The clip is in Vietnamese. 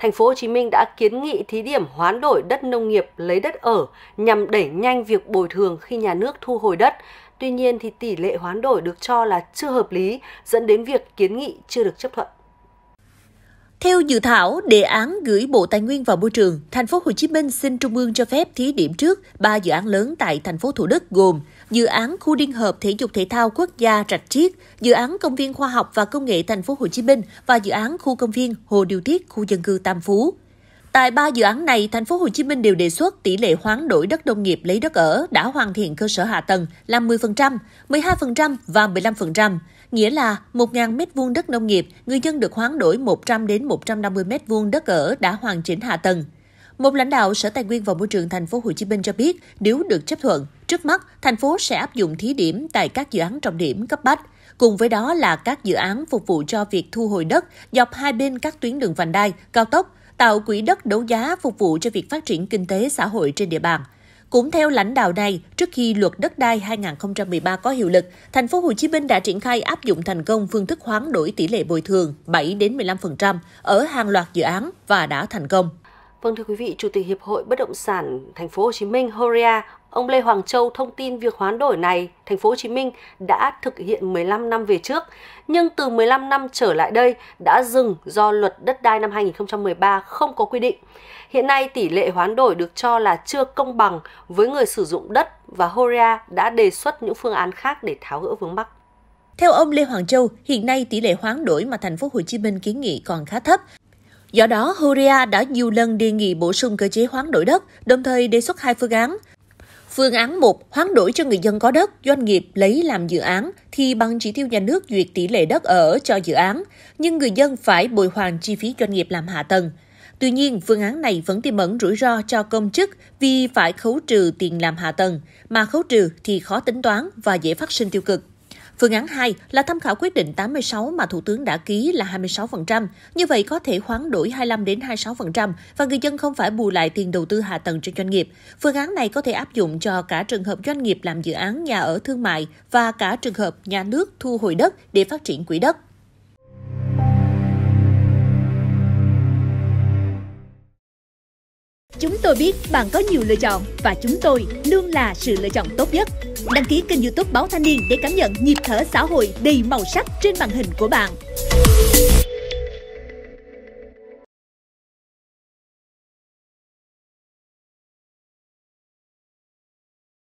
thành phố Hồ Chí Minh đã kiến nghị thí điểm hoán đổi đất nông nghiệp lấy đất ở nhằm đẩy nhanh việc bồi thường khi nhà nước thu hồi đất. Tuy nhiên thì tỷ lệ hoán đổi được cho là chưa hợp lý, dẫn đến việc kiến nghị chưa được chấp thuận. Theo dự thảo đề án gửi Bộ Tài nguyên và Môi trường, thành phố Hồ Chí Minh xin Trung ương cho phép thí điểm trước ba dự án lớn tại thành phố Thủ Đức gồm dự án khu liên hợp thể dục thể thao quốc gia Rạch Chiếc, dự án công viên khoa học và công nghệ thành phố Hồ Chí Minh và dự án khu công viên Hồ Điều Tiết khu dân cư Tam Phú. Tại ba dự án này, thành phố Hồ Chí Minh đều đề xuất tỷ lệ hoán đổi đất nông nghiệp lấy đất ở đã hoàn thiện cơ sở hạ tầng là 10%, 12% và 15%, nghĩa là 1.000 m2 đất nông nghiệp, người dân được hoán đổi 100 đến 150 m2 đất ở đã hoàn chỉnh hạ tầng. Một lãnh đạo Sở Tài nguyên và Môi trường thành phố Hồ Chí Minh cho biết, nếu được chấp thuận, trước mắt thành phố sẽ áp dụng thí điểm tại các dự án trọng điểm cấp bách. Cùng với đó là các dự án phục vụ cho việc thu hồi đất dọc hai bên các tuyến đường vành đai, cao tốc, tạo quỹ đất đấu giá phục vụ cho việc phát triển kinh tế xã hội trên địa bàn. Cũng theo lãnh đạo này, trước khi luật đất đai 2013 có hiệu lực, thành phố Hồ Chí Minh đã triển khai áp dụng thành công phương thức hoán đổi tỷ lệ bồi thường 7 đến 15% ở hàng loạt dự án và đã thành công. Vâng thưa quý vị, Chủ tịch Hiệp hội Bất động sản Thành phố Hồ Chí Minh Horia, ông Lê Hoàng Châu thông tin việc hoán đổi này Thành phố Hồ Chí Minh đã thực hiện 15 năm về trước, nhưng từ 15 năm trở lại đây đã dừng do luật đất đai năm 2013 không có quy định. Hiện nay tỷ lệ hoán đổi được cho là chưa công bằng với người sử dụng đất và Horia đã đề xuất những phương án khác để tháo gỡ vướng mắc. Theo ông Lê Hoàng Châu, hiện nay tỷ lệ hoán đổi mà thành phố Hồ Chí Minh kiến nghị còn khá thấp, Do đó, Huria đã nhiều lần đề nghị bổ sung cơ chế hoán đổi đất, đồng thời đề xuất hai phương án. Phương án 1, hoán đổi cho người dân có đất, doanh nghiệp lấy làm dự án thì bằng chỉ tiêu nhà nước duyệt tỷ lệ đất ở cho dự án, nhưng người dân phải bồi hoàn chi phí doanh nghiệp làm hạ tầng. Tuy nhiên, phương án này vẫn tiềm ẩn rủi ro cho công chức vì phải khấu trừ tiền làm hạ tầng, mà khấu trừ thì khó tính toán và dễ phát sinh tiêu cực. Phương án 2 là tham khảo quyết định 86 mà Thủ tướng đã ký là 26%, như vậy có thể hoán đổi 25 đến 26% và người dân không phải bù lại tiền đầu tư hạ tầng cho doanh nghiệp. Phương án này có thể áp dụng cho cả trường hợp doanh nghiệp làm dự án nhà ở thương mại và cả trường hợp nhà nước thu hồi đất để phát triển quỹ đất. Chúng tôi biết bạn có nhiều lựa chọn và chúng tôi luôn là sự lựa chọn tốt nhất. Đăng ký kênh youtube Báo Thanh niên để cảm nhận nhịp thở xã hội đầy màu sắc trên màn hình của bạn.